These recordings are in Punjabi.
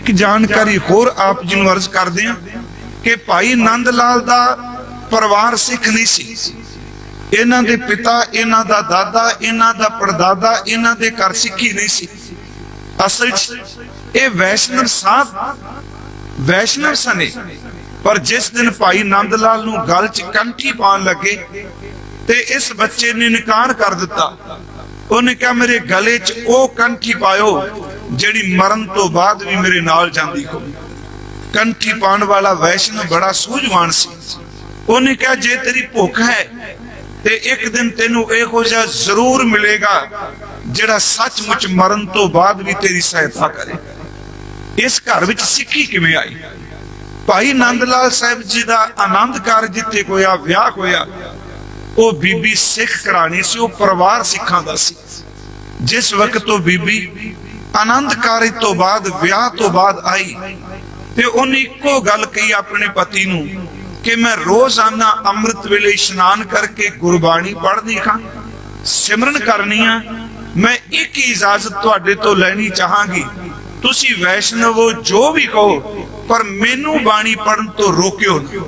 ਜਾਣਕਾਰੀ ਹੋਰ ਆਪ ਜੀ ਨੂੰ ਅਰਜ਼ ਕਰਦੇ ਹਾਂ ਕਿ ਭਾਈ ਨੰਦ ਲਾਲ ਦਾ ਪਰਿਵਾਰ ਸਿੱਖ ਨਹੀਂ ਸੀ। ਇਹਨਾਂ ਦੇ ਪਿਤਾ, ਇਹਨਾਂ ਦਾ ਦਾਦਾ, ਇਹਨਾਂ ਦਾ ਪਰਦਾਦਾ ਇਹਨਾਂ ਦੇ ਘਰ ਸਿੱਖੀ ਨਹੀਂ ਸੀ। ਅਸਲ 'ਚ ਇਹ ਵੈਸ਼ਨਵ ਸਾਹਿਬ ਵੈਸ਼ਨਵ ਸਨੇ, ਪਰ ਜਿਸ ਦਿਨ ਭਾਈ ਨੰਦ ਲਾਲ ਨੂੰ ਗਲ 'ਚ ਕੰਠੀ ਪਾਉਣ ਲੱਗੇ ਤੇ ਇਸ ਬੱਚੇ ਨੇ ਇਨਕਾਰ ਕਰ ਦਿੱਤਾ, ਉਹਨੇ ਕਿਹਾ, ਮੇਰੇ ਗਲੇ 'ਚ ਉਹ ਕੰਠੀ ਪਾਇਓ ਜਿਹੜੀ ਮਰਨ ਤੋਂ ਬਾਅਦ ਵੀ ਮੇਰੇ ਨਾਲ ਜਾਂਦੀ ਹੋਵੇ ਕੰਠੀ ਪਾਉਣ ਵਾਲਾ ਵੈਸ਼ਨਵ ਬੜਾ ਸੂਝਵਾਨ ਸੀ। ਉਹਨੇ ਕਿਹਾ, ਜੇ ਤੇਰੀ ਭੁੱਖ ਹੈ, ਤੇ ਇੱਕ ਦਿਨ ਤੈਨੂੰ ਇਹੋ ਜਿਹਾ ਜ਼ਰੂਰ ਮਿਲੇਗਾ, ਜਿਹੜਾ ਸੱਚਮੁੱਚ ਮਰਨ ਤੋਂ ਬਾਅਦ ਵੀ ਤੇਰੀ ਸਹਾਇਤਾ ਕਰੇ। ਇਸ ਘਰ ਵਿੱਚ ਸਿੱਖੀ ਕਿਵੇਂ ਆਈ? ਭਾਈ ਨੰਦ ਲਾਲ ਸਾਹਿਬ ਜੀ ਦਾ ਆਨੰਦ ਕਾਰਜ ਜਿੱਥੇ ਹੋਇਆ, ਵਿਆਹ ਹੋਇਆ, ਉਹ ਬੀਬੀ ਸਿੱਖ ਕਰਾਣੀ ਸੀ, ਉਹ ਪਰਿਵਾਰ ਸਿੱਖਾਂ ਦਾ ਸੀ। ਜਿਸ ਵਕਤ ਉਹ ਬੀਬੀ ਆਨੰਦ ਕਾਰਜ ਤੋਂ ਬਾਅਦ, ਵਿਆਹ ਤੋਂ ਬਾਅਦ ਆਈ। ਤੇ ਉਹਨੇ ਇੱਕੋ ਗੱਲ ਕਹੀ ਆਪਣੇ ਪਤੀ ਨੂੰ ਕਿ ਮੈਂ ਰੋਜ਼ਾਨਾ ਅੰਮ੍ਰਿਤ ਵੇਲੇ ਇਸ਼ਨਾਨ ਕਰਕੇ ਗੁਰਬਾਣੀ ਪੜ੍ਹਨੀ ਖਾਂ ਸਿਮਰਨ ਕਰਨੀ ਆ। ਮੈਂ ਇੱਕ ਇਜਾਜ਼ਤ ਤੁਹਾਡੇ ਤੋਂ ਲੈਣੀ ਚਾਹਾਂਗੀ। ਤੁਸੀਂ ਵੈਸ਼ਨਵੋ ਜੋ ਵੀ ਕਹੋ, ਪਰ ਮੈਨੂੰ ਬਾਣੀ ਪੜਨ ਤੋਂ ਰੋਕਿਓ ਨਾ।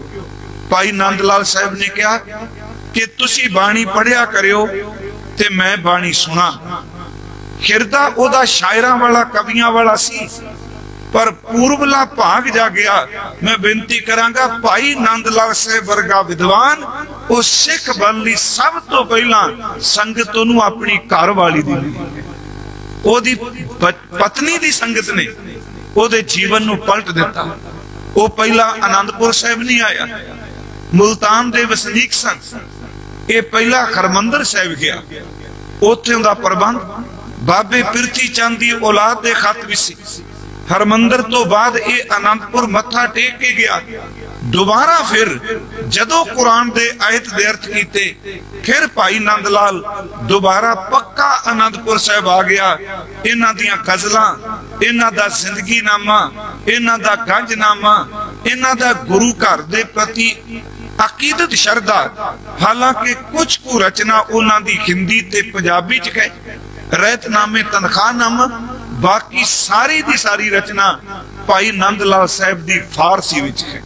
ਭਾਈ ਨੰਦ ਲਾਲ ਸਾਹਿਬ ਨੇ ਕਿਹਾ ਕਿ ਤੁਸੀਂ ਬਾਣੀ ਪੜਿਆ ਕਰਿਓ ਤੇ ਮੈਂ ਬਾਣੀ ਸੁਣਾ। ਹਿਰਦਾ ਉਹਦਾ ਸ਼ਾਇਰਾਂ ਵਾਲਾ, ਕਵੀਆਂ ਵਾਲਾ ਸੀ। ਪਰ ਪੂਰਬਲਾ ਭਾਗ ਜਾ ਗਿਆ। ਮੈਂ ਬੇਨਤੀ ਕਰਾਂਗਾ, ਭਾਈ ਨੰਦ ਲਾਲ ਸਾਹਿਬ ਵਰਗਾ ਵਿਦਵਾਨ, ਉਹ ਸਿੱਖ ਬਣ ਲਈ ਸਭ ਤੋਂ ਪਹਿਲਾਂ ਸੰਗਤ ਉਹਨੂੰ ਆਪਣੀ ਘਰ ਵਾਲੀ ਦੀ ਉਹਦੀ ਪਤਨੀ ਦੀ ਸੰਗਤ ਨੇ ਉਹਦੇ ਜੀਵਨ ਨੂੰ ਪਲਟ ਦਿੱਤਾ। ਉਹ ਪਹਿਲਾਂ ਆਨੰਦਪੁਰ ਸਾਹਿਬ ਨਹੀਂ ਆਇਆ। ਮੁਲਤਾਨ ਦੇ ਵਸਨੀਕ ਸਨ। ਇਹ ਪਹਿਲਾ ਖਰਮੰਦਰ ਸਾਹਿਬ ਗਿਆ। ਉੱਥੇ ਉਹਦਾ ਪ੍ਰਬੰਧ ਬਾਬੇ ਪਿਰਥੀ ਚੰਦ ਦੀ ਔਲਾਦ ਦੇ ਖਤ ਵਿੱਚ ਸੀ। ਹਰਮੰਦਰ ਤੋਂ ਬਾਅਦ ਇਹ ਆਨੰਦਪੁਰ ਮੱਥਾ ਟੇਕ ਕੇ ਗਿਆ। ਦੁਬਾਰਾ ਫਿਰ ਜਦੋਂ ਕੁਰਾਨ ਦੇ ਆਇਤ ਦੇ ਅਰਥ ਕੀਤੇ, ਫਿਰ ਭਾਈ ਨੰਦ ਲਾਲ ਦੁਬਾਰਾ ਪੱਕਾ ਆਨੰਦਪੁਰ ਸਾਹਿਬ ਆ ਗਿਆ। ਇਹਨਾਂ ਦੀਆਂ ਗਜ਼ਲਾਂ, ਇਹਨਾਂ ਦਾ ਜ਼ਿੰਦਗੀਨਾਮਾ, ਇਹਨਾਂ ਦਾ ਗੰਜਨਾਮਾ, ਇਹਨਾਂ ਦਾ ਗੁਰੂ ਘਰ ਦੇ ਪ੍ਰਤੀ ਅਕੀਦਤ ਸ਼ਰਧਾ। ਹਾਲਾਂਕਿ ਕੁਝ ਕੁ ਰਚਨਾ ਉਹਨਾਂ ਦੀ ਹਿੰਦੀ ਤੇ ਪੰਜਾਬੀ ਚ ਹੈ ਰਹਿਤਨਾਮੇ ਤਨਖਾਹਨਾਮਾ, ਬਾਕੀ ਸਾਰੀ ਦੀ ਸਾਰੀ ਰਚਨਾ ਭਾਈ ਨੰਦ ਲਾਲ ਸਾਹਿਬ ਦੀ ਫਾਰਸੀ ਵਿੱਚ ਹੈ।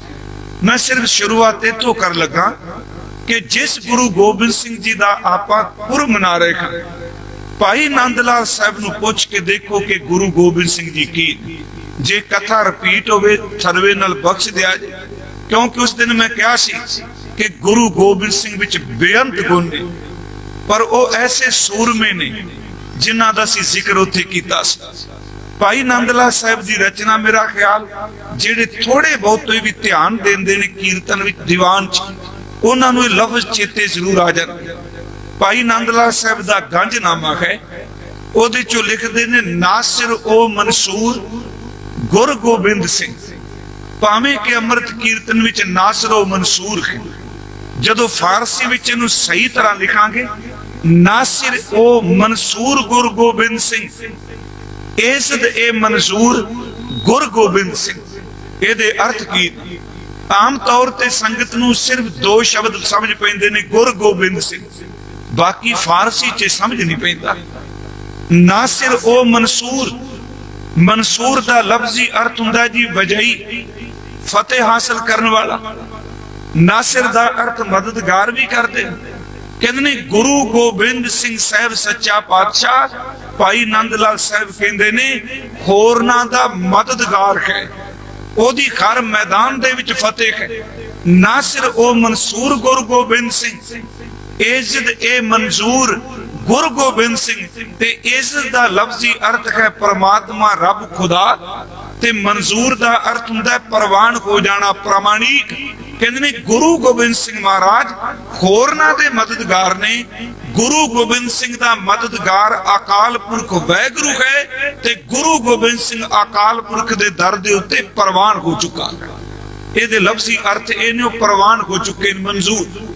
ਮੈਂ ਸਿਰਫ ਸ਼ੁਰੂਆਤ ਇਥੋਂ ਕਰ ਲੱਗਾ ਕਿ ਜਿਸ ਗੁਰੂ ਗੋਬਿੰਦ ਸਿੰਘ ਜੀ ਦਾ ਆਪਾਂ ਪੁਰਬ ਮਨਾ ਰਹੇ ਹਾਂ, ਭਾਈ ਨੰਦ ਲਾਲ ਸਾਹਿਬ ਨੂੰ ਪੁੱਛ ਕੇ ਦੇਖੋ ਕਿ ਗੁਰੂ ਗੋਬਿੰਦ ਸਿੰਘ ਜੀ ਕੀ ਜੇ ਕਥਾ ਰਿਪੀਟ ਹੋਵੇ, ਸਰਵੇ ਨਾਲ ਬਖਸ਼ ਦਿਆ ਜੇ। ਕਿਉਂਕਿ ਉਸ ਦਿਨ ਮੈਂ ਕਿਹਾ ਸੀ ਕਿ ਗੁਰੂ ਗੋਬਿੰਦ ਸਿੰਘ ਵਿੱਚ ਬੇਅੰਤ ਗੁਣ ਨੇ, ਪਰ ਉਹ ਐਸੇ ਸੂਰਮੇ ਨੇ ਜਿਨ੍ਹਾਂ ਦਾ ਸੀ ਜ਼ਿਕਰ ਉੱਥੇ ਕੀਤਾ ਸੀ। ਭਾਈ ਨੰਦਲਾ ਸਾਹਿਬ ਦੀ ਰਚਨਾ ਮੇਰਾ ਖਿਆਲ, ਜਿਹੜੇ ਥੋੜੇ ਬਹੁਤੇ ਵੀ ਧਿਆਨ ਦਿੰਦੇ ਨੇ ਕੀਰਤਨ ਵਿੱਚ ਦੀਵਾਨ ਚ, ਉਹਨਾਂ ਨੂੰ ਇਹ ਲਫ਼ਜ਼ ਚੇਤੇ ਜ਼ਰੂਰ ਆ ਜਾਣਗੇ ਭਾਈ ਨੰਦਲਾ ਸਾਹਿਬ ਦਾ ਗੰਜਨਾਮਾ ਹੈ, ਉਹਦੇ ਚੋਂ ਲਿਖਦੇ ਨੇ, ਨਾਸਿਰ ਉਹ ਮਨਸੂਰ, ਗੁਰ ਗੋਬਿੰਦ ਸਿੰਘ। ਭਾਵੇਂ ਕਿ ਅੰਮ੍ਰਿਤ ਕੀਰਤਨ ਵਿੱਚ ਨਾਸਰ ਉਹ ਮਨਸੂਰ ਹੈ, ਜਦੋਂ ਫਾਰਸੀ ਵਿੱਚ ਇਹਨੂੰ ਸਹੀ ਤਰ੍ਹਾਂ ਲਿਖਾਂਗੇ ਨਾਸਿਰ ਉਹ ਮਨਸੂਰ ਗੁਰ ਗੋਬਿੰਦ ਸਿੰਘ ਇਸਦ ਇਹ ਮਨਸੂਰ ਗੁਰ ਗੋਬਿੰਦ ਸਿੰਘ ਇਹਦੇ ਅਰਥ ਕੀ ਆਮ ਤੌਰ ਤੇ ਸੰਗਤ ਨੂੰ ਸਿਰਫ ਦੋ ਸ਼ਬਦ ਸਮਝ ਪੈਂਦੇ ਨੇ ਗੁਰ ਗੋਬਿੰਦ ਸਿੰਘ ਬਾਕੀ ਫਾਰਸੀ 'ਚ ਸਮਝ ਨਹੀਂ ਪੈਂਦਾ ਨਾਸਿਰ ਉਹ ਮਨਸੂਰ ਮਨਸੂਰ ਦਾ ਲਫ਼ਜ਼ੀ ਅਰਥ ਹੁੰਦਾ ਜੀ ਵਜਈ ਫਤਿਹ ਹਾਸਲ ਕਰਨ ਵਾਲਾ ਨਾਸਿਰ ਦਾ ਅਰਥ ਮਦਦਗਾਰ ਵੀ ਕਰਦੇ ਕਹਿੰਦੇ ਨੇ, ਗੁਰੂ ਗੋਬਿੰਦ ਸਿੰਘ ਸਾਹਿਬ ਸੱਚਾ ਪਾਤਸ਼ਾਹ, ਭਾਈ ਨੰਦ ਲਾਲ ਸਾਹਿਬ ਕਹਿੰਦੇ ਨੇ, ਹੋਰਨਾਂ ਦਾ ਮਦਦਗਾਰ ਹੈ। ਉਹਦੀ ਖਰ ਮੈਦਾਨ ਦੇ ਵਿੱਚ ਫਤਿਹ ਹੈ। ਨਾਸਿਰ ਉਹ ਮਨਸੂਰ ਗੁਰੂ ਗੋਬਿੰਦ ਸਿੰਘ ਇਜ਼ਤ ਇਹ ਮਨਜ਼ੂਰ ਗੁਰੂ ਗੋਬਿੰਦ ਸਿੰਘ ਤੇ ਇਜ਼ਤ ਦਾ ਲਫ਼ਜ਼ੀ ਅਰਥ ਹੈ, ਪ੍ਰਮਾਤਮਾ ਰੱਬ ਖੁਦਾ। ਤੇ ਮਨਜ਼ੂਰ ਦਾ ਅਰਥ ਹੁੰਦਾ ਪ੍ਰਵਾਨ ਹੋ ਜਾਣਾ ਪ੍ਰਮਾਣਿਕ। ਕਹਿੰਦੇ ਨੇ ਗੁਰੂ ਗੋਬਿੰਦ ਸਿੰਘ ਮਹਾਰਾਜ ਹੋਰਨਾਂ ਦੇ ਮਦਦਗਾਰ ਨੇ। ਗੁਰੂ ਗੋਬਿੰਦ ਸਿੰਘ ਦਾ ਮਦਦਗਾਰ ਅਕਾਲ ਪੁਰਖ ਵੈਗੁਰੂ ਹੈ ਤੇ ਗੁਰੂ ਗੋਬਿੰਦ ਸਿੰਘ ਅਕਾਲ ਪੁਰਖ ਦੇ ਦਰ ਦੇ ਉੱਤੇ ਪ੍ਰਵਾਨ ਹੋ ਚੁੱਕਾ ਇਹਦੇ ਲਫ਼ਜ਼ੀ ਅਰਥ ਇਹ ਨੇ ਪ੍ਰਵਾਨ ਹੋ ਚੁੱਕੇ ਨੇ, ਮਨਜ਼ੂਰ।